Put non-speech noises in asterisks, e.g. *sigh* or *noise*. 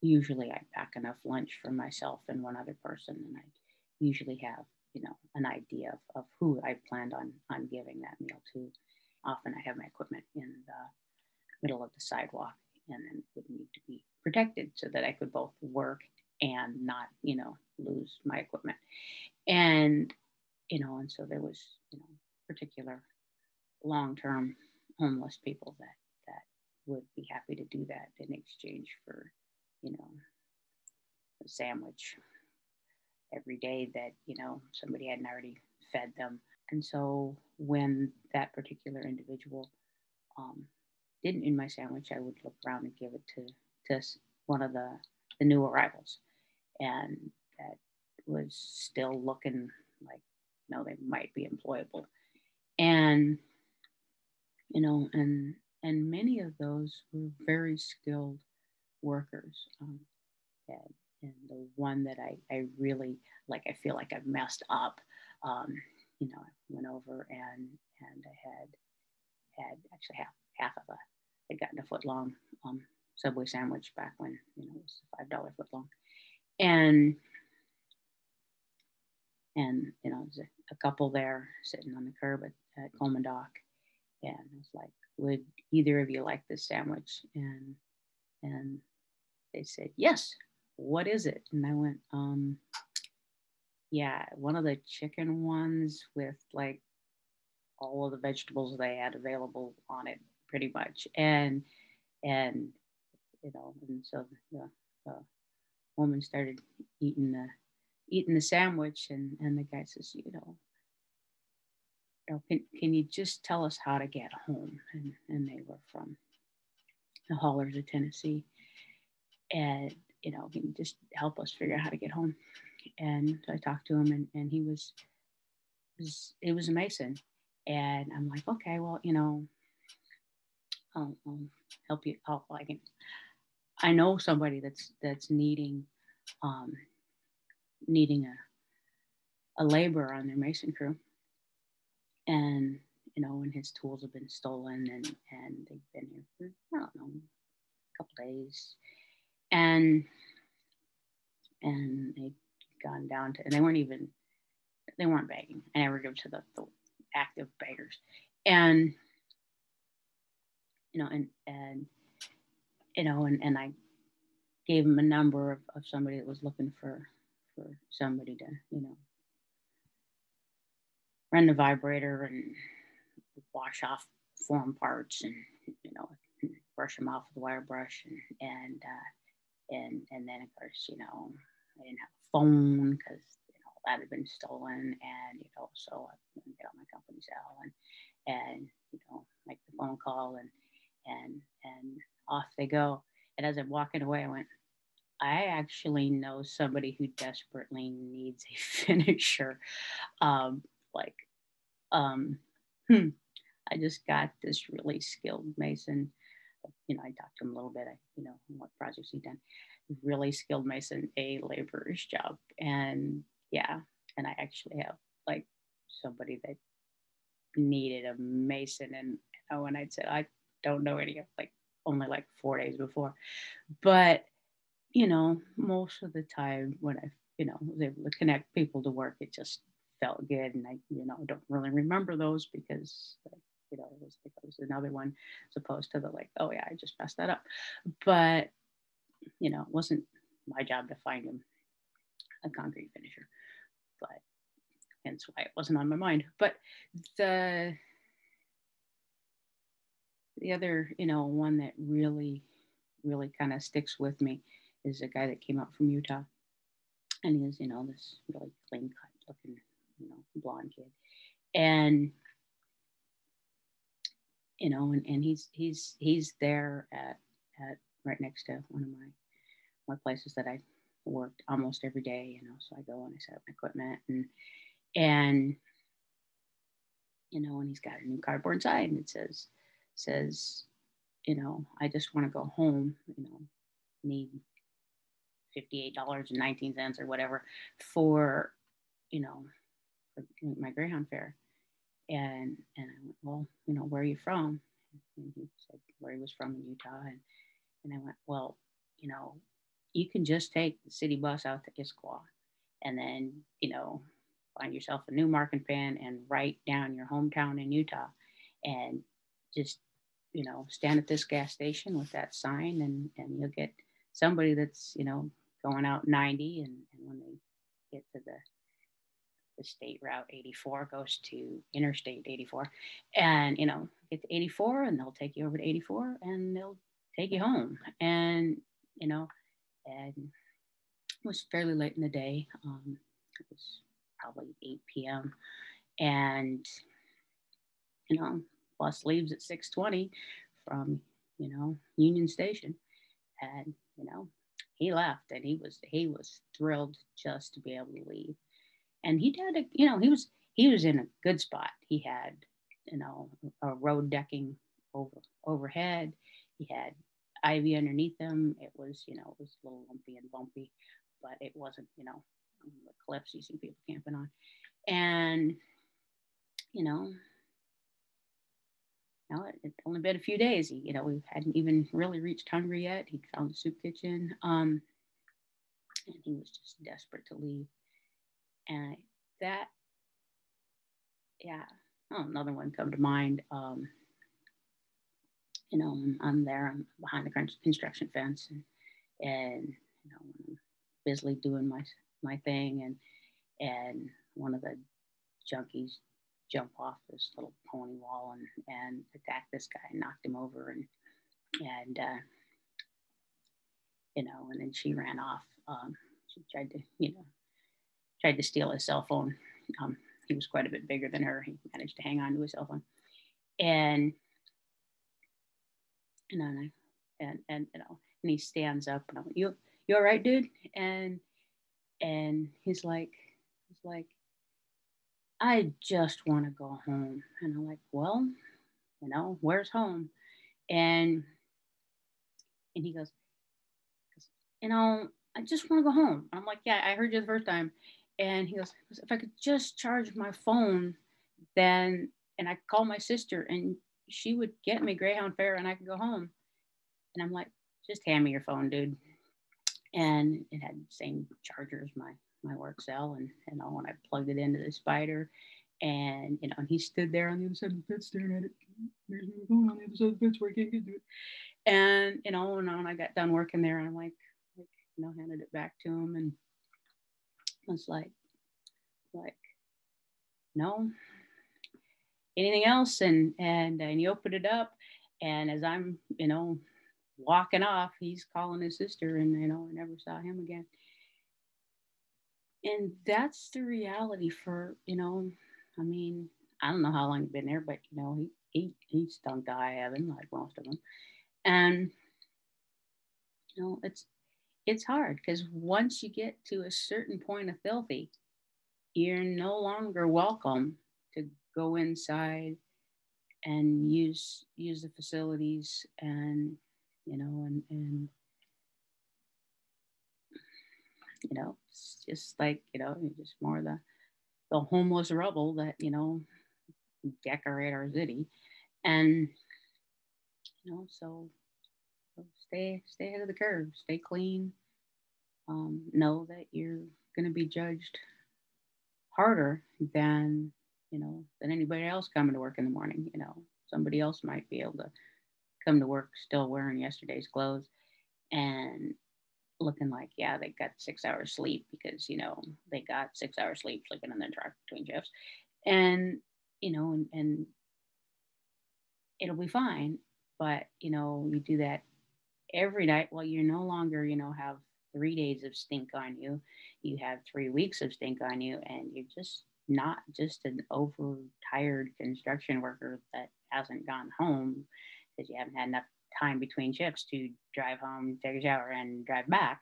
usually I pack enough lunch for myself and one other person, and I usually have you know an idea of, of who I planned on on giving that meal to. Often I have my equipment in the middle of the sidewalk, and then it would need to be protected so that I could both work and not you know lose my equipment. And you know, and so there was you know particular long-term homeless people that that would be happy to do that in exchange for you know a sandwich every day that you know somebody hadn't already fed them. And so when that particular individual um, didn't in my sandwich i would look around and give it to to one of the the new arrivals. And that was still looking like you know they might be employable. And you know and and many of those were very skilled workers um, and, and the one that I, I really like i feel like i've messed up um, you know i went over and and i had had actually half half of a i'd gotten a foot long um, subway sandwich back when you know it was a five dollar foot long and and you know there's a, a, couple there sitting on the curb at, at Coleman Dock, and I was like, "Would either of you like this sandwich?" And and they said, "Yes." What is it? And I went, um, "Yeah, one of the chicken ones with like all of the vegetables they had available on it, pretty much." And and you know, and so the, the woman started eating the eating the sandwich and and the guy says you know can, can you just tell us how to get home and and they were from the hollers of tennessee and you know you just help us figure out how to get home. And so i talked to him and, and he was was it was a mason and i'm like okay well you know I'll, I'll help you. I'll, i can I know somebody that's that's needing um, needing a a laborer on their mason crew, and you know, and his tools have been stolen, and and they've been here for I don't know a couple days, and and they've gone down to, and they weren't even they weren't begging. I never give to the, the active beggars, and you know, and and you know, and, and I gave him a number of, of somebody that was looking for for somebody to, you know, run the vibrator and wash off form parts and you know brush them off with a wire brush and and uh, and and then of course you know I didn't have a phone because you know that had been stolen and you know so I get on my company cell and and you know make the phone call and and and off they go. And as I'm walking away, I went, I actually know somebody who desperately needs a *laughs* finisher. Um, like, um, hmm, I just got this really skilled mason. You know, I talked to him a little bit. I, you know, what projects he done. Really skilled mason, a laborer's job, and yeah, and I actually have like somebody that needed a mason, and oh, and I'd said I don't know any of like only like four days before. But, you know, most of the time when I, you know, was able to connect people to work, it just felt good. And I, you know, don't really remember those because, you know, it was, it was another one as opposed to the like, oh yeah, I just messed that up. But, you know, it wasn't my job to find him a concrete finisher. But hence why it wasn't on my mind. But the the other, you know, one that really, really kind of sticks with me is a guy that came out from Utah. And he was, you know, this really clean cut looking, you know, blonde kid. And, you know, and, and he's he's he's there at at right next to one of my my places that I worked almost every day, you know. So I go and I set up my equipment and and you know, and he's got a new cardboard sign that says says, you know, I just want to go home, you know, need $58.19 or whatever for, you know, for my Greyhound fare. And, and I went, well, you know, where are you from? And he said where he was from in Utah. And, and I went, well, you know, you can just take the city bus out to Issaquah and then, you know, find yourself a new marking pen and write down your hometown in Utah and just, you know, stand at this gas station with that sign and, and you'll get somebody that's, you know, going out 90 and, and when they get to the the state route 84 goes to interstate 84 and you know get to 84 and they'll take you over to 84 and they'll take you home. And you know and it was fairly late in the day. Um, it was probably 8 p.m and you know bus leaves at 6.20 from you know union station. And you know he left and he was he was thrilled just to be able to leave and he did a, you know he was he was in a good spot. He had you know a road decking over overhead. He had ivy underneath him. It was you know it was a little lumpy and bumpy but it wasn't you know the cliffs you see people camping on. And you know now it, only been a few days. You know we hadn't even really reached hungry yet. He found the soup kitchen. Um and he was just desperate to leave and that yeah oh, another one come to mind. Um, you know I'm, I'm, there i'm behind the construction fence and and you know I'm busily doing my my thing and and one of the junkies jump off this little pony wall and and attack this guy and knocked him over and and uh, you know and then she ran off. Um, she tried to you know tried to steal his cell phone. Um, he was quite a bit bigger than her. He managed to hang on to his cell phone, and and I, and and you know, and he stands up and I'm like, "You you all right, dude?" And and he's like, he's like, "I just want to go home," and I'm like, "Well, you know, where's home?" And and he goes, "You know, I just want to go home." I'm like, "Yeah, I heard you the first time." And he goes, if I could just charge my phone, then and I call my sister and she would get me Greyhound fare and I could go home. And I'm like, just hand me your phone, dude. And it had the same charger as my my work cell, and and when I plugged it into the spider, and you know, and he stood there on the other side of the fence staring at it. There's no phone on the other side of the fence where I can't get to it. And you know, and when I got done working there, and I'm like, like you know, handed it back to him and was like, like, no, anything else? And and and he opened it up, and as I'm, you know, walking off, he's calling his sister, and you know, I never saw him again. And that's the reality for, you know, I mean, I don't know how long he's been there, but you know, he he he stunk to high heaven like most of them. And you know, it's it's hard because once you get to a certain point of filthy, you're no longer welcome to go inside and use use the facilities and you know and and you know it's just like you know just more the the homeless rubble that you know decorate our city. And you know so stay stay ahead of the curve, stay clean. Um, know that you're going to be judged harder than you know than anybody else coming to work in the morning. You know, somebody else might be able to come to work still wearing yesterday's clothes and looking like yeah they got six hours sleep because you know they got six hours sleep sleeping in their truck between shifts and you know and, and it'll be fine but you know you do that every night well you no longer you know have three days of stink on you. You have three weeks of stink on you and you're just not just an overtired construction worker that hasn't gone home because you haven't had enough time between shifts to drive home take a shower and drive back